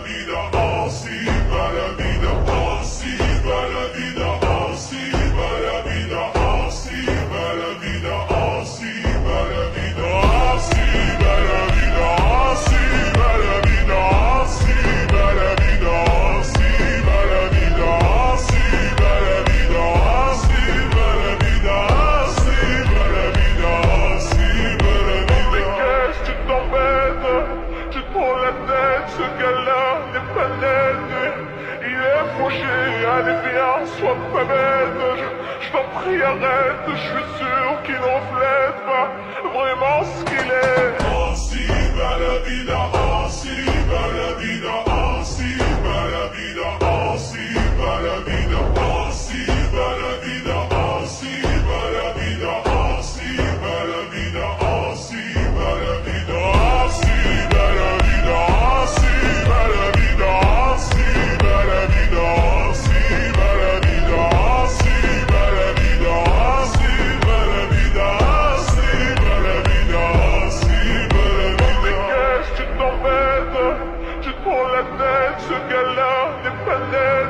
vida, oh sí, para mí. ce gars-là n'est pas laide. Il est fauché, allez bien, sois pas bête. Je, t'en prie, arrête, je suis sûr qu'il reflète pas. love the color.